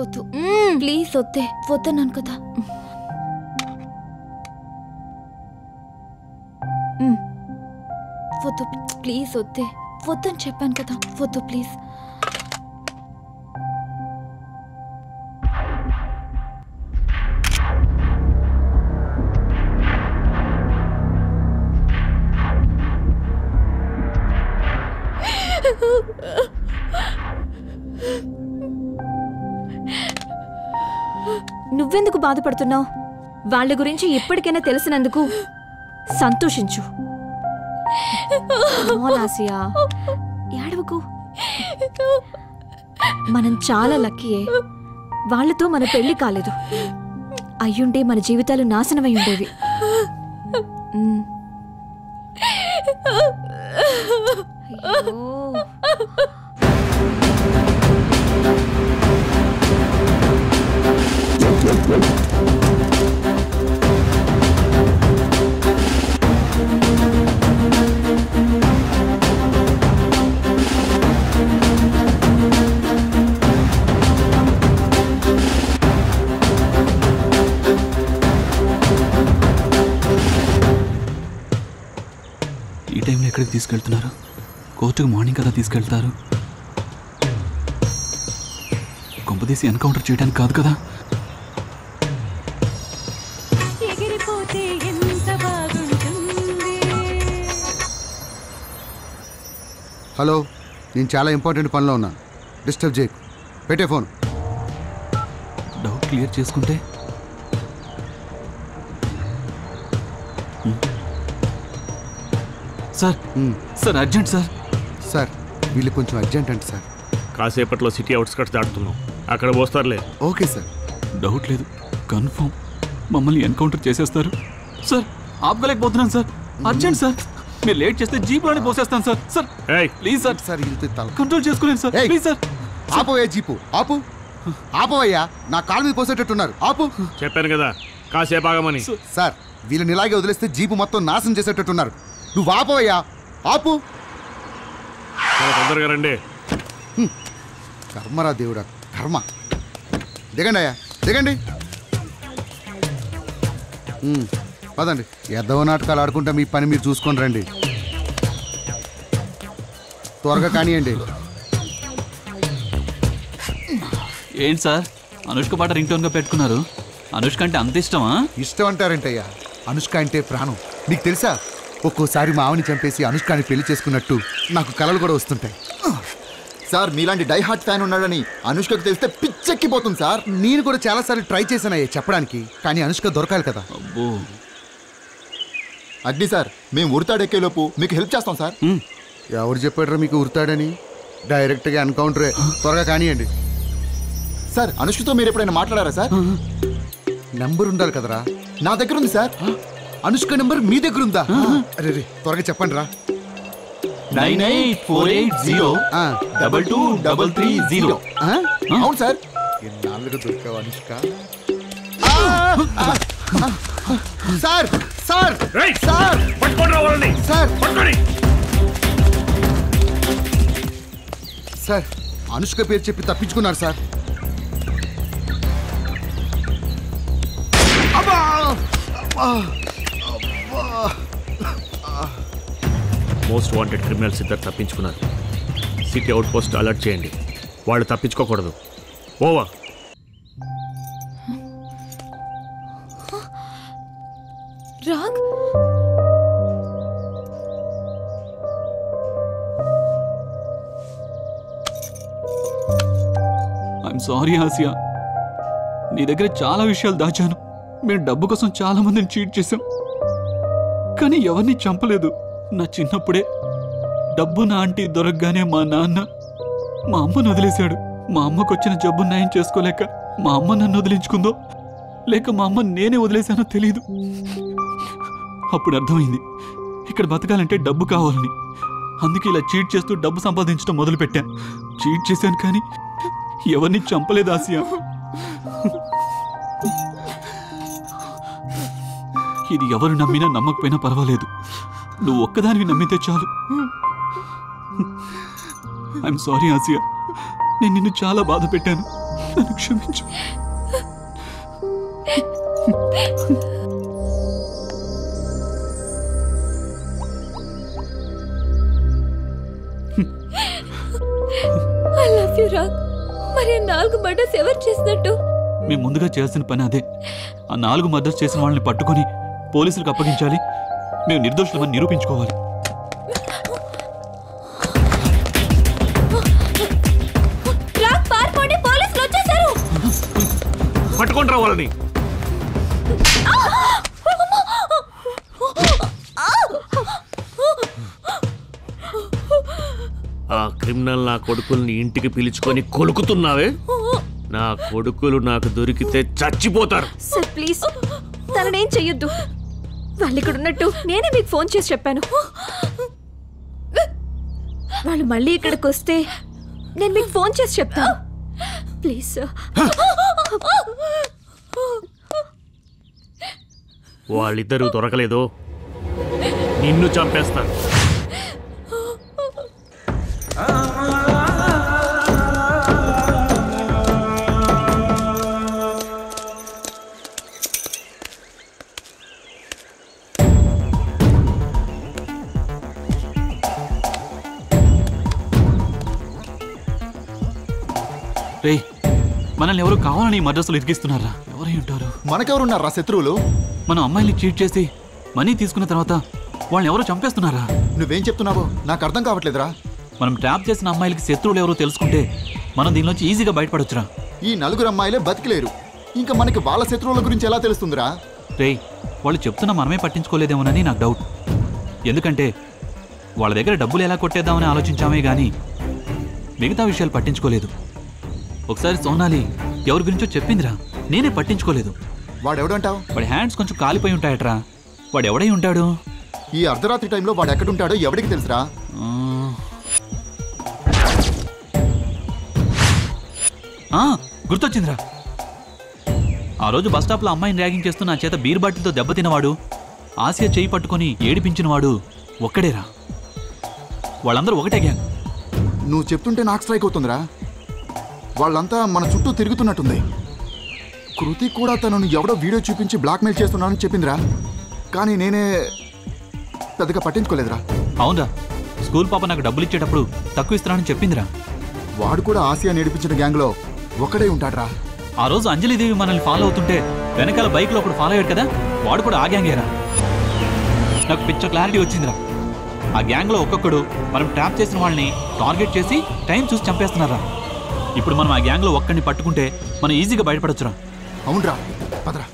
వద్దు. ప్లీజ్ వద్దే. వద్దన్నాను కదా. వద్దు. ప్లీజ్ వద్దే. వద్దని చెప్పాను కదా. వద్దు ప్లీజ్. నువ్వెందుకు బాధపడుతున్నావు? వాళ్ళ గురించి ఎప్పటికైనా తెలిసినందుకు సంతోషించు. Come ఏడవకు. మనం చాలా లక్కీయే వాళ్ళతో మన పెళ్ళి కాలేదు. అయ్యుంటే మన జీవితాలు నాశనమై ఉండేవి అయ్యో. ఈ టైంలో ఎక్కడికి తీసుకెళ్తున్నారు? కోర్టుకు మార్నింగ్ కదా తీసుకెళ్తారు? కొంపదీసి ఎన్కౌంటర్ చేయడానికి కాదు కదా? హలో నేను చాలా ఇంపార్టెంట్ పనిలో ఉన్నాను. డిస్టర్బ్ చేయకు. పెట్టే ఫోన్. డౌట్ క్లియర్ చేసుకుంటే. Sir sir urgent sir. Sir వీళ్ళు కొంచెం అర్జెంట్ అంటే సార్. కాసేపట్లో సిటీ అవుట్స్కట్స్ దాటుతున్నాం. అక్కడ పోస్తారులే. Okay sir. డౌట్ లేదు. కన్ఫర్మ్. మమ్మల్ని ఎన్కౌంటర్ చేసేస్తారు. సార్ ఆపుకోలేకపోతున్నాను సార్. Urgent sir. మీరు లేట్ చేస్తే జీప్లోనే పోసేస్తాను sir. Sir please sir. Sir control చేసుకోలేను సార్. Please sir. ఆపోయా జీపు? ఆపు. ఆపోవయ్యా నా కాలు మీద పోసేటట్టున్నారు. ఆపు. చెప్పాను కదా కాసేపు ఆగమని. సార్. వీళ్ళని ఇలాగే వదిలేస్తే జీపు మొత్తం నాశనం చేసేటట్టున్నారు. నువ్వు ఆపోవయ్యా. ఆపు. తొందరగా రండి. కర్మరా దేవుడా కర్మ. దిగండి అయ్యా దిగండి. పదండి. ఎద్దవ నాటకాలు ఆడుకుంటా మీ పని మీరు చూసుకొని రండి. త్వరగా కానివ్వండి ఏంటి సార్? అనుష్క పాట రింగ్ టోన్గా పెట్టుకున్నారు. అనుష్క అంటే అంత ఇష్టమా? ఇష్టం అంటారంటయ్యా. అనుష్క అంటే ప్రాణం. నీకు తెలుసా? ఒక్కోసారి మావని చంపేసి అనుష్కాని పెళ్ళి చేసుకున్నట్టు నాకు కలలు కూడా వస్తుంటాయి. సార్ మీలాంటి డై హార్ట్ ఫ్యాన్ ఉన్నాడని అనుష్కకు తెలిస్తే పిచ్చెక్కిపోతుంది సార్. నేను కూడా చాలాసార్లు ట్రై చేశానయ్యా చెప్పడానికి. కానీ అనుష్క దొరకాలి కదా. అబ్బో. అగ్ని సార్ మేము ఉడతాడెక్కేలోపు మీకు హెల్ప్ చేస్తాం సార్. ఎవరు చెప్పాడ్రా మీకు ఉరుతాడని? డైరెక్ట్గా ఎన్కౌంటరే. త్వరగా కానివ్వండి సార్ అనుష్కతో మీరు ఎప్పుడైనా మాట్లాడారా సార్? నంబర్ ఉండాలి కదరా. నా దగ్గర ఉంది సార్. అనుష్క నెంబర్ మీ దగ్గర ఉందా? అరే రే, త్వరగా చెప్పండి రా nine eight four eight zero double two double three zero. అవును సార్. ఎన్నాళ్ళుగా దొరికావు Anushka? Sir sir! Sir! Sir! Sir Anushka పేరు చెప్పి తప్పించుకున్నారు సార్. అబ్బా! అబ్బా! అబ్బా! మోస్ట్ వాంటెడ్ క్రిమినల్స్ ఇద్దరు తప్పించుకున్నారు. సిటీ అవుట్ పోస్ట్ అలర్ట్ చేయండి. వాళ్ళు తప్పించుకోకూడదు. ఓవా రాగ్ ఐఎమ్ సారీ ఆసియా నీ దగ్గర చాలా విషయాలు దాచాను. మేము డబ్బు కోసం చాలా మందిని చీట్ చేశాం. కానీ ఎవరిని చంపలేదు. నా చిన్నప్పుడే డబ్బు నా ఆంటీ దొరకగానే మా నాన్న మా అమ్మను వదిలేశాడు. మా అమ్మకు వచ్చిన జబ్బు నయం చేసుకోలేక మా అమ్మ నన్ను వదిలించుకుందో లేక మా అమ్మ నేనే వదిలేశానో తెలియదు అప్పుడు అర్థమైంది. ఇక్కడ బతకాలంటే డబ్బు కావాలని. అందుకే ఇలా చీట్ చేస్తూ డబ్బు సంపాదించడం మొదలుపెట్టాను. చీట్ చేశాను కానీ ఎవరిని చంపలేదు ఆసియా. ఇది ఎవరు నమ్మినా నమ్మకపోయినా పర్వాలేదు. నువ్వు ఒక్కదానివి నమ్మితే చాలు. I'm sorry Asiya. నేను నిన్ను చాలా బాధ పెట్టాను. నన్ను క్షమించు. ఐ లవ్ యు మరి నాలుగు మర్డర్స్ ఎవరు చేసినట్టు? మేము ముందుగా చేయాల్సిన పని అదే. ఆ నాలుగు మర్డర్స్ చేసిన వాళ్ళని పట్టుకొని పోలీసులకు అప్పగించాలి. మేము నిర్దోషులమని నిరూపించుకోవాలి. పట్టుకొని రా వాళ్ళని ఆ క్రిమినల్ నా కొడుకుల్ని ఇంటికి పిలుచుకొని కొలుకుతున్నావే? నా కొడుకులు నాకు దొరికితే చచ్చిపోతారు. Sir please. తననేం చెయ్యొద్దు. వాళ్ళు ఇక్కడ ఉన్నట్టు నేనే మీకు ఫోన్ చేసి చెప్పాను. వాళ్ళు మళ్ళీ ఇక్కడికి వస్తే నేను మీకు ఫోన్ చేసి చెప్తాను. Please sir. వాళ్ళిద్దరూ దొరకలేదు నిన్ను చంపేస్తాను. రేయ్ మనల్ని ఎవరు కావాలని ఈ మద్రసులు ఇరికిస్తున్నారా? ఎవరై ఉంటారు? మనకెవరున్నారా శత్రువులు? మనం అమ్మాయిని చీట్ చేసి మనీ తీసుకున్న తర్వాత వాళ్ళని ఎవరో చంపేస్తున్నారా? నువ్వేం చెప్తున్నావో? నాకు అర్థం కావట్లేదురా. మనం ట్రాప్ చేసిన అమ్మాయిలకి శత్రువులు ఎవరో తెలుసుకుంటే మనం దీనిలోంచి ఈజీగా బయటపడొచ్చురా. ఈ నలుగురు అమ్మాయిలే బతికిలేరు. ఇంకా మనకి వాళ్ళ శత్రువుల గురించి ఎలా తెలుస్తుందిరా? రేయ్ వాళ్ళు చెప్తున్నా మనమే పట్టించుకోలేదేమోనని నాకు డౌట్ ఎందుకంటే వాళ్ళ దగ్గర డబ్బులు ఎలా కొట్టేద్దామని ఆలోచించామే గానీ మిగతా విషయాలు పట్టించుకోలేదు. ఒకసారి సోనాలి ఎవరి గురించో చెప్పిందిరా. నేనే పట్టించుకోలేదు. వాడెవడంటావు? వాడి హ్యాండ్స్ కొంచెం కాలిపోయి ఉంటాయట్రా. వాడు ఎవడై ఉంటాడు? ఈ అర్ధరాత్రి టైంలో వాడు ఎక్కడుంటాడో ఎవడికి తెలుసురా? గుర్తొచ్చిందిరా. ఆ రోజు బస్ స్టాప్లో అమ్మాయిని ర్యాగింగ్ చేస్తూ నా చేత బీర్ బాటిల్తో దెబ్బతిన్నవాడు ఆసియా చేయి పట్టుకొని ఏడిపించినవాడు ఒక్కడేరా. వాళ్ళందరూ ఒకటే గ్యాంగ్. నువ్వు చెప్తుంటే నాకు స్ట్రైక్ అవుతుందిరా. వాళ్ళంతా మన చుట్టూ తిరుగుతున్నట్టుంది. కృతి కూడా తనను ఎవడో వీడియో చూపించి బ్లాక్మెయిల్ చేస్తున్నానని చెప్పిందిరా. కానీ నేనే పెద్దగా పట్టించుకోలేదురా. అవునరా. స్కూల్ పాప నాకు డబ్బులు ఇచ్చేటప్పుడు తక్కువ ఇస్తున్నానని చెప్పిందిరా. వాడు కూడా ఆసియా నేర్పించిన గ్యాంగ్లో ఒకడే ఉంటాడ్రా. ఆ రోజు అంజలిదేవి మనల్ని ఫాలో అవుతుంటే వెనకాల బైక్లో ఒకడు ఫాలో అయ్యాడు కదా? వాడు కూడా ఆ గ్యాంగేరా నాకు పిచ్చ క్లారిటీ వచ్చిందిరా. ఆ గ్యాంగ్లో ఒక్కొక్కడు మనం ట్రాప్ చేసిన వాళ్ళని టార్గెట్ చేసి టైం చూసి చంపేస్తున్నారా. ఇప్పుడు మనం ఆ గ్యాంగ్లో ఒక్కడిని పట్టుకుంటే మనం ఈజీగా బయటపడొచ్చురా. అవునరా పదరా.